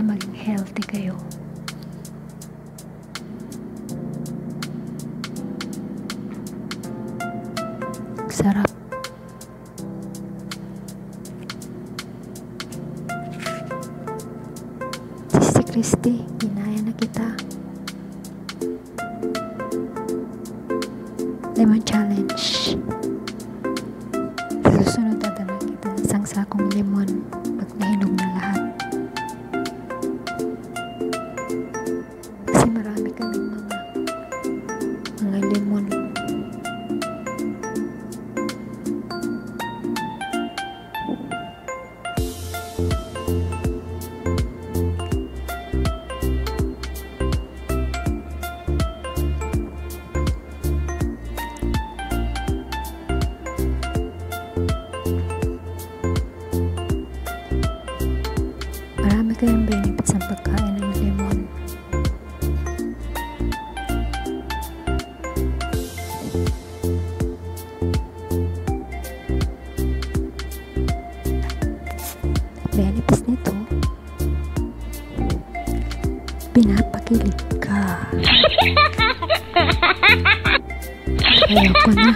para maging healthy kayo. Sarap. Sister Christy, ginaya na kita. Lemon Challenge. Susunod dadala kita ng isang sakong lemon pag nahinog na talaga ang benefits ng pagkain ng lemon. Benefits nito, pinapakilig ka. Ayoko na.